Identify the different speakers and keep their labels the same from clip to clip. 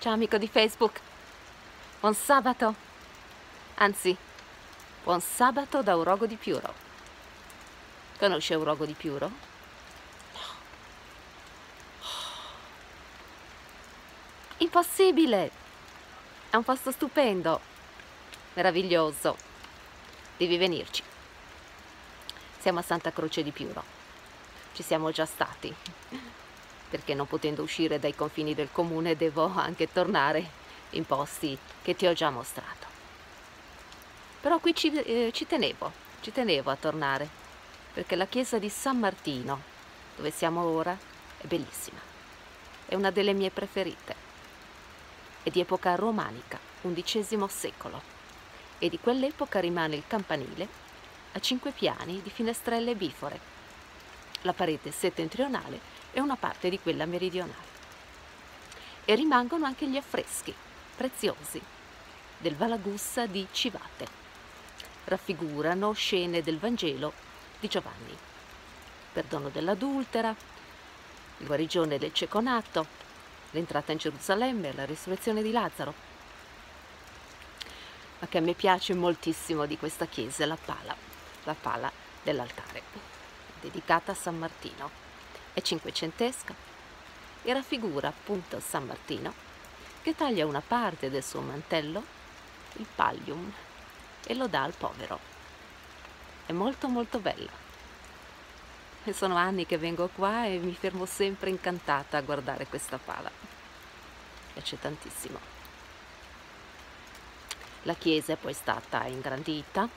Speaker 1: Ciao amico di Facebook. Buon sabato. Anzi, buon sabato da Urogo di Piuro. Conosce Urogo di Piuro? No. Impossibile! È un posto stupendo, meraviglioso. Devi venirci. Siamo a Santa Croce di Piuro. Ci siamo già stati perché non potendo uscire dai confini del comune devo anche tornare in posti che ti ho già mostrato. Però qui ci, eh, ci tenevo, ci tenevo a tornare, perché la chiesa di San Martino, dove siamo ora, è bellissima. È una delle mie preferite. È di epoca romanica, XI secolo, e di quell'epoca rimane il campanile a cinque piani di finestrelle bifore, la parete settentrionale e una parte di quella meridionale. E rimangono anche gli affreschi, preziosi, del Valagussa di Civate. Raffigurano scene del Vangelo di Giovanni. Perdono dell'adultera, guarigione del ceconato, l'entrata in Gerusalemme, la risurrezione di Lazzaro. Ma che a me piace moltissimo di questa chiesa è la pala, la pala dell'altare, dedicata a San Martino è cinquecentesca e raffigura appunto San Martino che taglia una parte del suo mantello, il pallium, e lo dà al povero. È molto molto bella. E sono anni che vengo qua e mi fermo sempre incantata a guardare questa pala. Mi piace tantissimo. La chiesa è poi stata ingrandita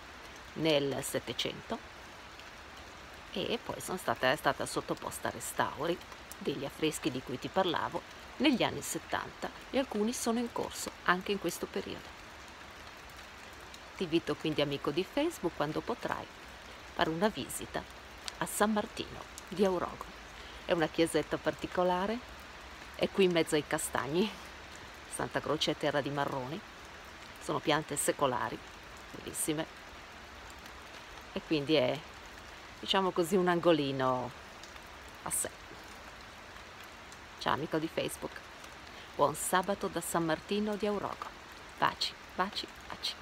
Speaker 1: nel Settecento e poi stata, è stata sottoposta a restauri degli affreschi di cui ti parlavo negli anni 70 e alcuni sono in corso anche in questo periodo. Ti invito quindi amico di Facebook quando potrai fare una visita a San Martino di Aurogo. È una chiesetta particolare, è qui in mezzo ai castagni, Santa Croce è terra di marroni, sono piante secolari, bellissime, e quindi è diciamo così, un angolino a sé. Ciao amico di Facebook, buon sabato da San Martino di Aurogo. Baci, baci, baci.